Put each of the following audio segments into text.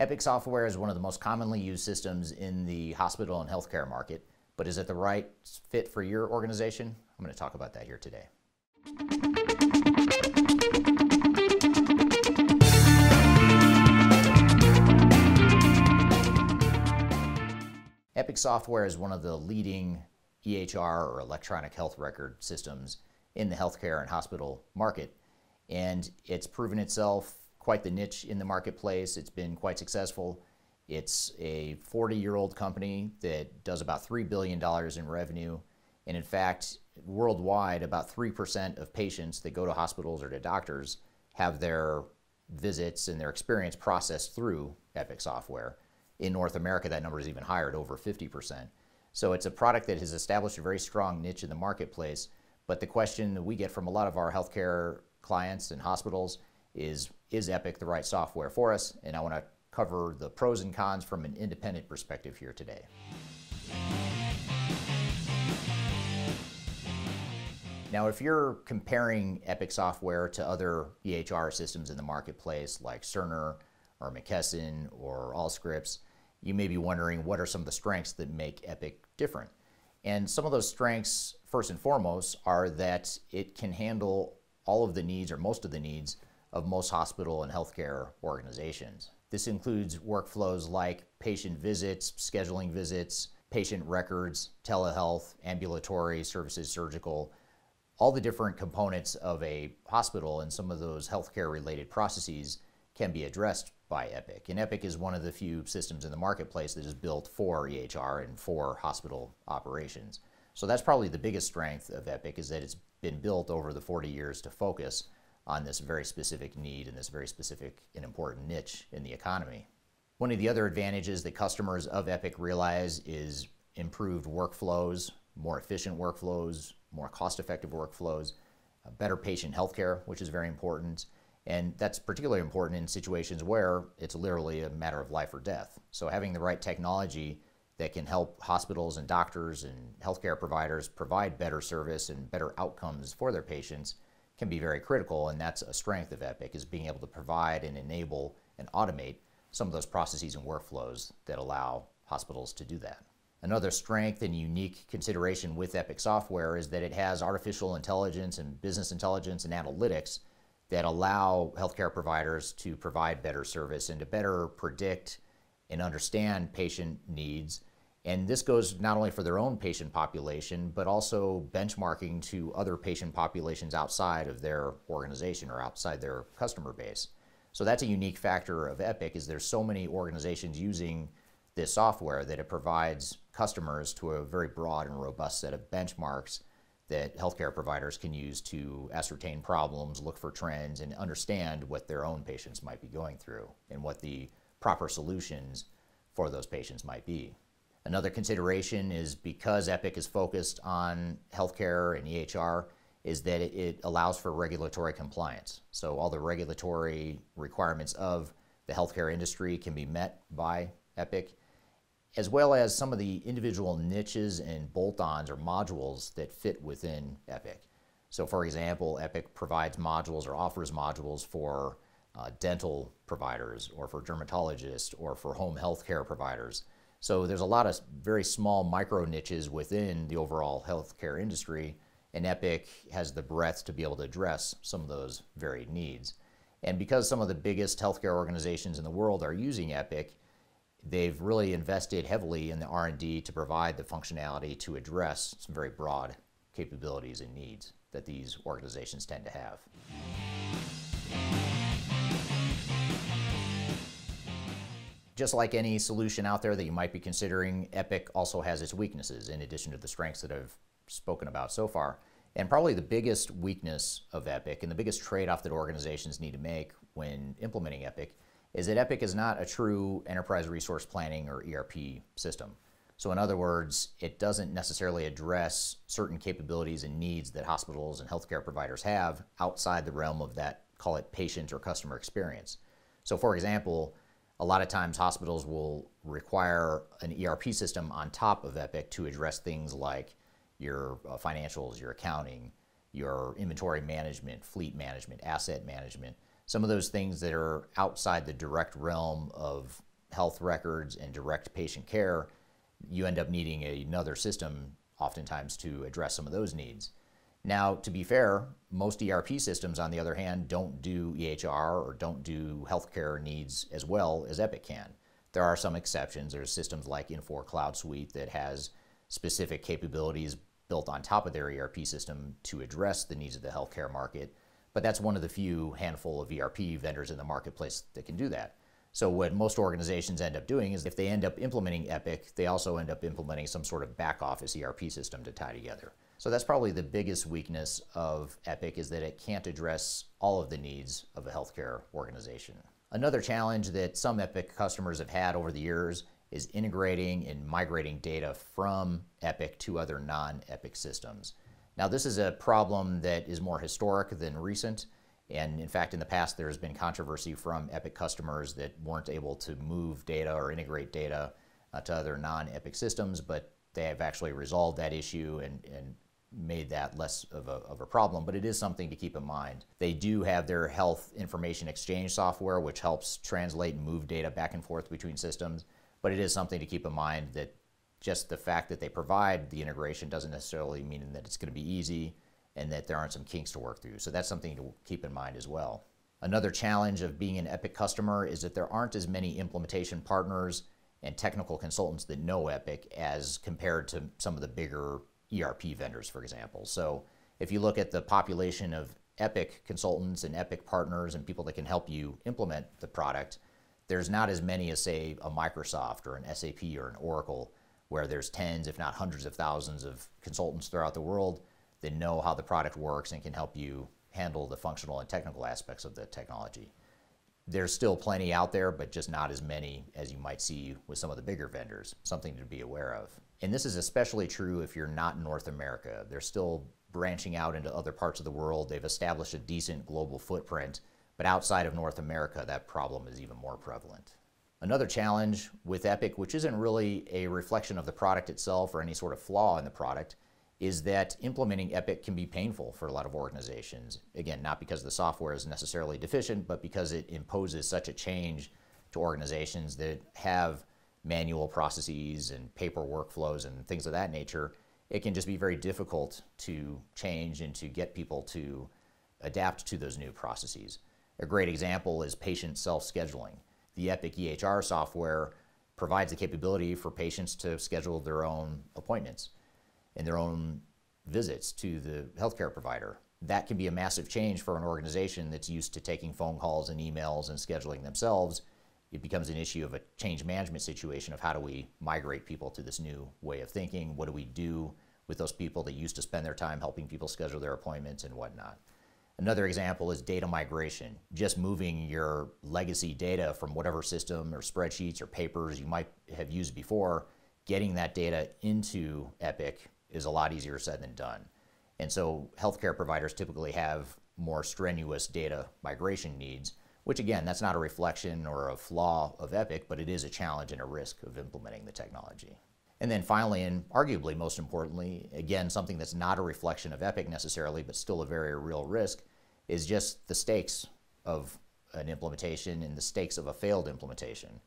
Epic software is one of the most commonly used systems in the hospital and healthcare market, but is it the right fit for your organization? I'm going to talk about that here today. Epic software is one of the leading EHR or electronic health record systems in the healthcare and hospital market. And it's proven itself quite the niche in the marketplace. It's been quite successful. It's a 40 year old company that does about $3 billion in revenue. And in fact, worldwide, about 3% of patients that go to hospitals or to doctors have their visits and their experience processed through Epic software. In North America, that number is even higher at over 50%. So it's a product that has established a very strong niche in the marketplace. But the question that we get from a lot of our healthcare clients and hospitals is Is Epic the right software for us? And I want to cover the pros and cons from an independent perspective here today. Now, if you're comparing Epic software to other EHR systems in the marketplace like Cerner or McKesson or Allscripts, you may be wondering what are some of the strengths that make Epic different. And some of those strengths, first and foremost, are that it can handle all of the needs or most of the needs of most hospital and healthcare organizations. This includes workflows like patient visits, scheduling visits, patient records, telehealth, ambulatory services, surgical, all the different components of a hospital and some of those healthcare related processes can be addressed by Epic. And Epic is one of the few systems in the marketplace that is built for EHR and for hospital operations. So that's probably the biggest strength of Epic is that it's been built over the 40 years to focus on this very specific need and this very specific and important niche in the economy. One of the other advantages that customers of Epic realize is improved workflows, more efficient workflows, more cost effective workflows, uh, better patient healthcare, which is very important, and that's particularly important in situations where it's literally a matter of life or death. So having the right technology that can help hospitals and doctors and healthcare providers provide better service and better outcomes for their patients can be very critical. And that's a strength of Epic is being able to provide and enable and automate some of those processes and workflows that allow hospitals to do that. Another strength and unique consideration with Epic software is that it has artificial intelligence and business intelligence and analytics that allow healthcare providers to provide better service and to better predict and understand patient needs. And this goes not only for their own patient population, but also benchmarking to other patient populations outside of their organization or outside their customer base. So that's a unique factor of Epic is there's so many organizations using this software that it provides customers to a very broad and robust set of benchmarks that healthcare providers can use to ascertain problems, look for trends, and understand what their own patients might be going through and what the proper solutions for those patients might be. Another consideration is because Epic is focused on healthcare and EHR, is that it allows for regulatory compliance. So all the regulatory requirements of the healthcare industry can be met by Epic as well as some of the individual niches and bolt-ons or modules that fit within Epic. So for example, Epic provides modules or offers modules for uh, dental providers or for dermatologists or for home healthcare providers. So there's a lot of very small micro niches within the overall healthcare industry, and Epic has the breadth to be able to address some of those varied needs. And because some of the biggest healthcare organizations in the world are using Epic, they've really invested heavily in the R&D to provide the functionality to address some very broad capabilities and needs that these organizations tend to have. Just like any solution out there that you might be considering, Epic also has its weaknesses in addition to the strengths that I've spoken about so far. And probably the biggest weakness of Epic and the biggest trade-off that organizations need to make when implementing Epic is that Epic is not a true enterprise resource planning or ERP system. So in other words, it doesn't necessarily address certain capabilities and needs that hospitals and healthcare providers have outside the realm of that, call it patient or customer experience. So for example, a lot of times hospitals will require an ERP system on top of Epic to address things like your uh, financials, your accounting, your inventory management, fleet management, asset management some of those things that are outside the direct realm of health records and direct patient care, you end up needing another system oftentimes to address some of those needs. Now, to be fair, most ERP systems, on the other hand, don't do EHR or don't do healthcare needs as well as Epic can. There are some exceptions. There's systems like Infor Cloud Suite that has specific capabilities built on top of their ERP system to address the needs of the healthcare market. But that's one of the few handful of ERP vendors in the marketplace that can do that. So what most organizations end up doing is if they end up implementing Epic, they also end up implementing some sort of back office ERP system to tie together. So that's probably the biggest weakness of Epic is that it can't address all of the needs of a healthcare organization. Another challenge that some Epic customers have had over the years is integrating and migrating data from Epic to other non-Epic systems. Now this is a problem that is more historic than recent. And in fact, in the past, there has been controversy from Epic customers that weren't able to move data or integrate data uh, to other non-Epic systems, but they have actually resolved that issue and, and made that less of a, of a problem, but it is something to keep in mind. They do have their health information exchange software, which helps translate and move data back and forth between systems, but it is something to keep in mind that just the fact that they provide the integration doesn't necessarily mean that it's going to be easy and that there aren't some kinks to work through. So that's something to keep in mind as well. Another challenge of being an Epic customer is that there aren't as many implementation partners and technical consultants that know Epic as compared to some of the bigger ERP vendors, for example. So if you look at the population of Epic consultants and Epic partners and people that can help you implement the product, there's not as many as, say, a Microsoft or an SAP or an Oracle, where there's tens, if not hundreds of thousands of consultants throughout the world that know how the product works and can help you handle the functional and technical aspects of the technology. There's still plenty out there, but just not as many as you might see with some of the bigger vendors, something to be aware of. And this is especially true if you're not in North America. They're still branching out into other parts of the world. They've established a decent global footprint, but outside of North America, that problem is even more prevalent. Another challenge with Epic, which isn't really a reflection of the product itself or any sort of flaw in the product, is that implementing Epic can be painful for a lot of organizations. Again, not because the software is necessarily deficient, but because it imposes such a change to organizations that have manual processes and paper workflows and things of that nature. It can just be very difficult to change and to get people to adapt to those new processes. A great example is patient self-scheduling. The Epic EHR software provides the capability for patients to schedule their own appointments and their own visits to the healthcare provider. That can be a massive change for an organization that's used to taking phone calls and emails and scheduling themselves. It becomes an issue of a change management situation of how do we migrate people to this new way of thinking? What do we do with those people that used to spend their time helping people schedule their appointments and whatnot? Another example is data migration, just moving your legacy data from whatever system or spreadsheets or papers you might have used before, getting that data into Epic is a lot easier said than done. And so healthcare providers typically have more strenuous data migration needs, which again, that's not a reflection or a flaw of Epic, but it is a challenge and a risk of implementing the technology. And then finally, and arguably most importantly, again, something that's not a reflection of Epic necessarily, but still a very real risk, is just the stakes of an implementation and the stakes of a failed implementation.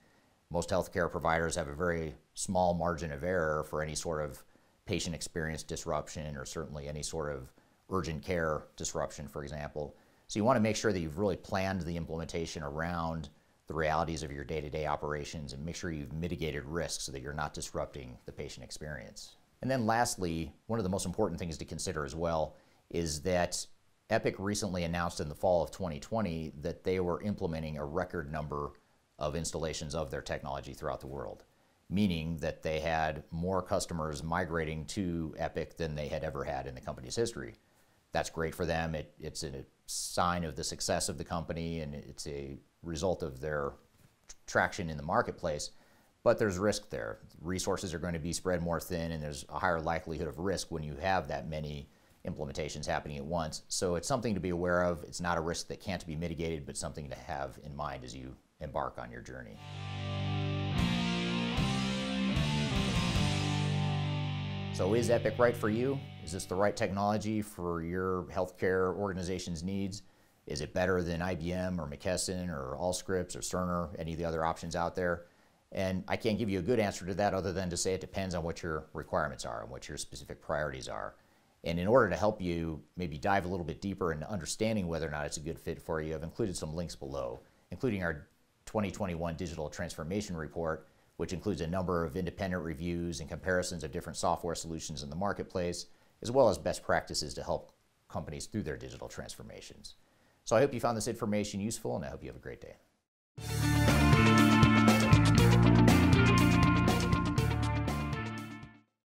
Most healthcare providers have a very small margin of error for any sort of patient experience disruption or certainly any sort of urgent care disruption, for example. So you want to make sure that you've really planned the implementation around the realities of your day-to-day operations and make sure you've mitigated risk so that you're not disrupting the patient experience. And then lastly, one of the most important things to consider as well is that Epic recently announced in the fall of 2020 that they were implementing a record number of installations of their technology throughout the world meaning that they had more customers migrating to Epic than they had ever had in the company's history. That's great for them. It, it's a sign of the success of the company and it's a result of their traction in the marketplace. But there's risk there. Resources are going to be spread more thin, and there's a higher likelihood of risk when you have that many implementations happening at once. So it's something to be aware of. It's not a risk that can't be mitigated, but something to have in mind as you embark on your journey. So is Epic right for you? Is this the right technology for your healthcare organization's needs? Is it better than IBM or McKesson or Allscripts or Cerner, any of the other options out there? And I can't give you a good answer to that other than to say it depends on what your requirements are and what your specific priorities are. And in order to help you maybe dive a little bit deeper into understanding whether or not it's a good fit for you, I've included some links below, including our 2021 Digital Transformation Report, which includes a number of independent reviews and comparisons of different software solutions in the marketplace, as well as best practices to help companies through their digital transformations. So I hope you found this information useful, and I hope you have a great day.